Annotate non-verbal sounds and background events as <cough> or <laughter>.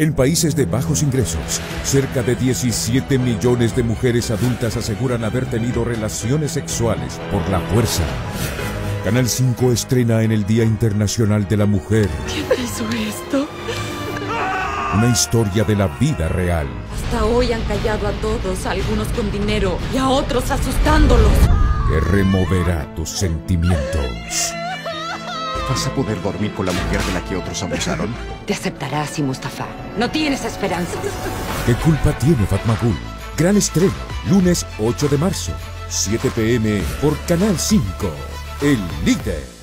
En países de bajos ingresos, cerca de 17 millones de mujeres adultas aseguran haber tenido relaciones sexuales por la fuerza. Canal 5 estrena en el Día Internacional de la Mujer. ¿Quién hizo esto? Una historia de la vida real. Hasta hoy han callado a todos, a algunos con dinero y a otros asustándolos. Que removerá tus sentimientos. ¿Vas a poder dormir con la mujer de la que otros abusaron? <laughs> Te aceptará así, Mustafa. No tienes esperanza. ¿Qué culpa tiene Fatmagul? Gran estreno, lunes 8 de marzo, 7 pm por Canal 5. El líder.